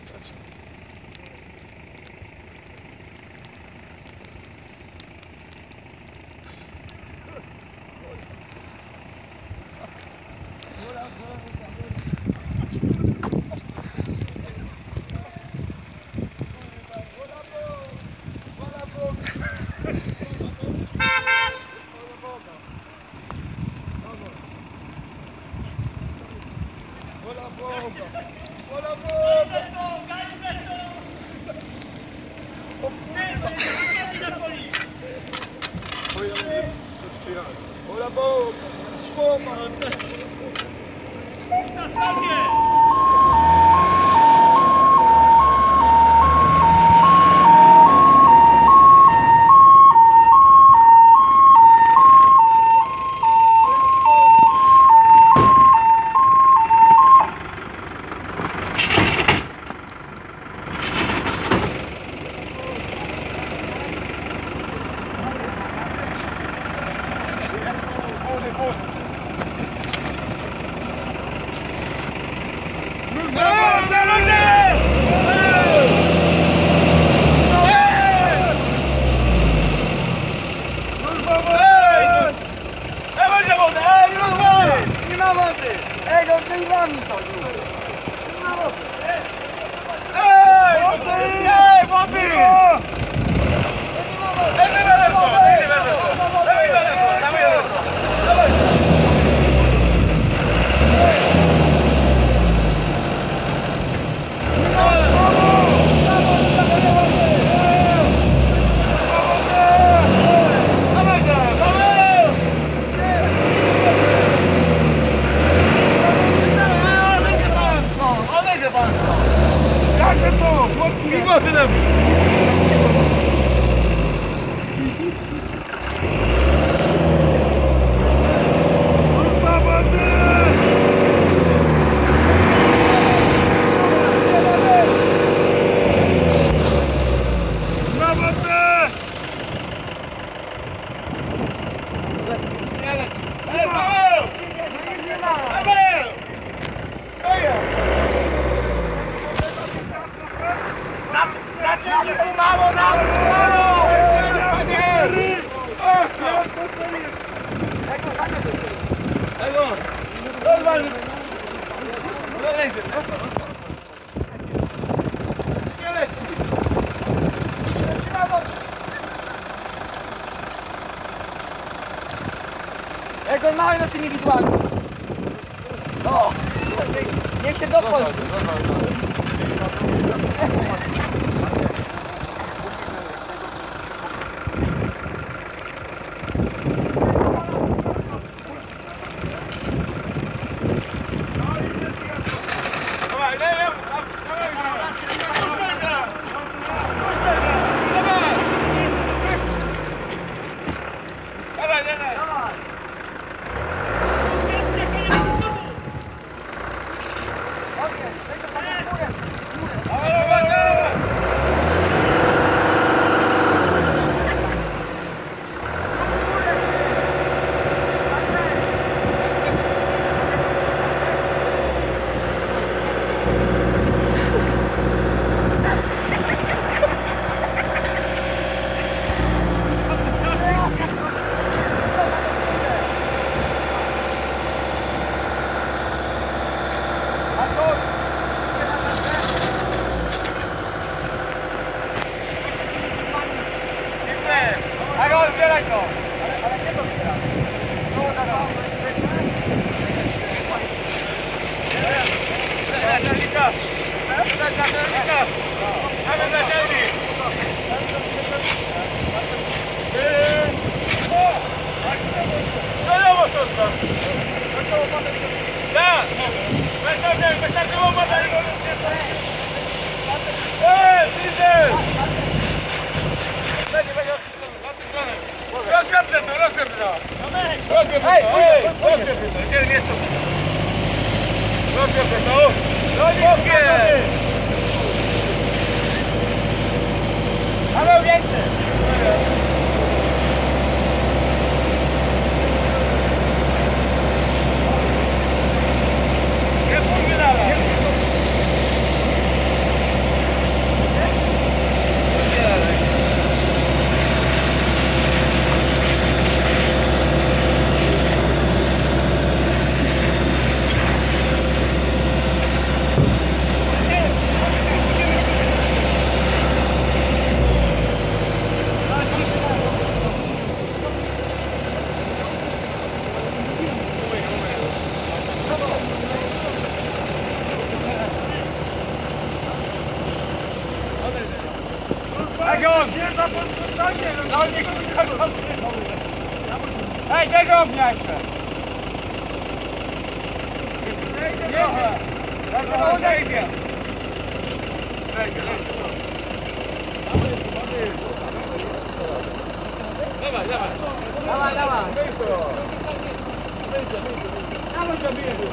like that. Nie ma wody! Ej, no wyjmami Ej, do tej lami to! Ej, do tej No lejcie! Nie leci! Ej, go mały na tymi widłami! O! Niech się dopolni! ないとあれあれ結構ですからそうだろえー、先生 Rozwiążę to, rozwiążę to! Rozwiążę to, rozwiążę to! Gdzie jest to? Rozwiążę to! Rozwiążę! Paweł, więcej! Ej, tego ognia jeszcze! Jeszcze odejdzie! Dawaj, dawaj! Dawaj, dawaj. Dawaj, zabijemy!